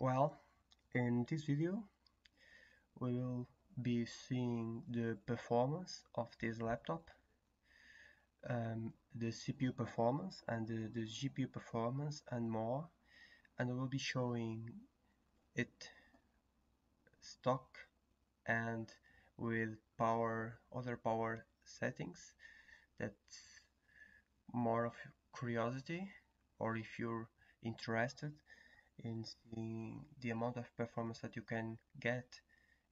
Well, in this video we will be seeing the performance of this laptop, um, the CPU performance and the, the GPU performance and more and we will be showing it stock and with power other power settings that's more of curiosity or if you're interested in seeing the amount of performance that you can get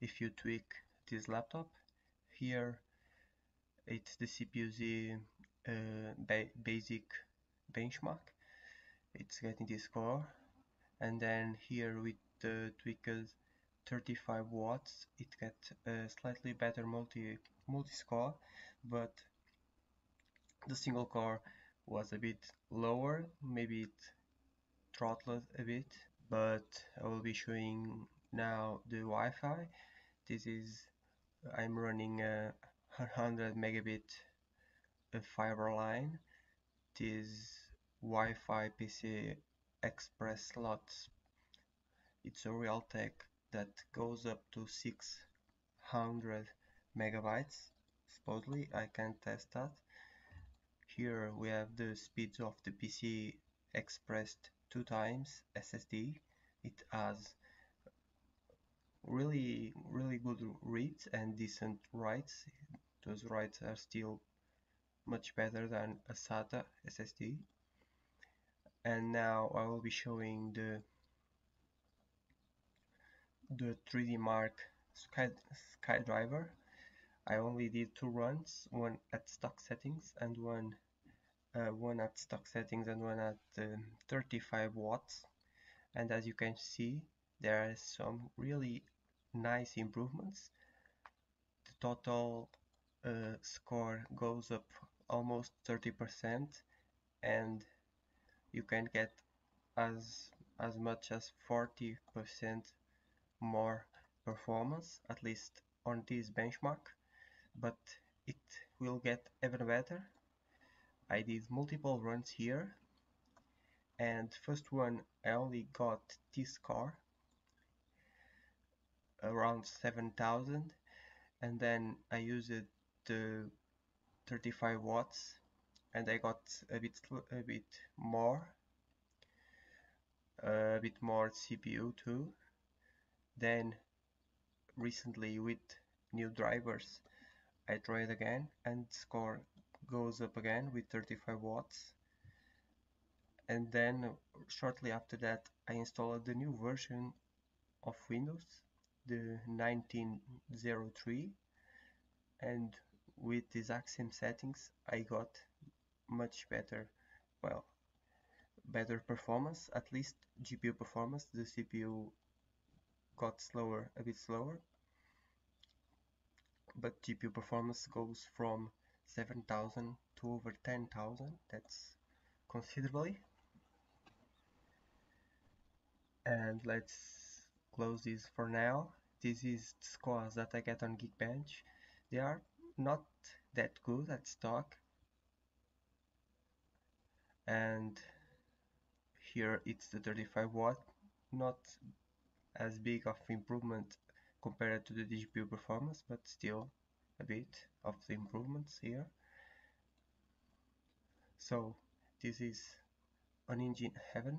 if you tweak this laptop. Here it's the CPU-Z uh, ba basic benchmark. It's getting this score. And then here with the tweakers 35 watts it gets a slightly better multi multi score but the single core was a bit lower. Maybe it throttled a bit but I will be showing now the Wi-Fi. This is I'm running a 100 megabit fiber line. This Wi-Fi PCI Express slots it's a Realtek that goes up to 600 megabytes. Supposedly I can test that. Here we have the speeds of the PC expressed two times SSD it has really really good reads and decent writes. Those writes are still much better than a SATA SSD and now I will be showing the the 3D Mark Sky, SkyDriver I only did two runs one at stock settings and one uh, one at stock settings and one at um, 35 watts. And as you can see there are some really nice improvements. The total uh, score goes up almost 30% and you can get as as much as 40% more performance at least on this benchmark. But it will get even better I did multiple runs here. And first one I only got this car around 7000 and then I used the 35 watts and I got a bit a bit more a bit more CPU too. Then recently with new drivers I tried again and score goes up again with 35 watts. And then shortly after that I installed the new version of Windows the 1903 and with the exact same settings I got much better well better performance at least GPU performance. The CPU got slower a bit slower. But GPU performance goes from 7000 to over 10,000 that's considerably. And let's close this for now. This is the scores that I get on Geekbench. They are not that good at stock. And here it's the 35 watt. Not as big of improvement compared to the GPU performance but still a bit of the improvements here. So this is on Unigine Heaven.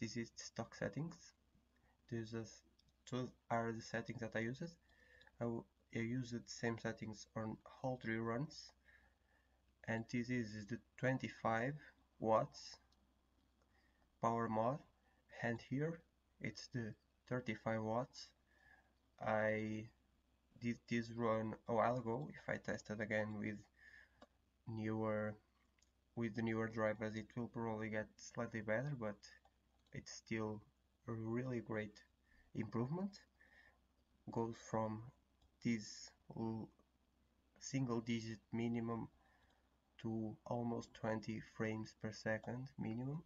This is stock settings. These are the settings that I use. I, I use the same settings on all three runs. And this is the 25 watts power mod. And here it's the 35 watts. I did this run a while ago if I test it again with newer with the newer drivers it will probably get slightly better but it's still a really great improvement. Goes from this single digit minimum to almost 20 frames per second minimum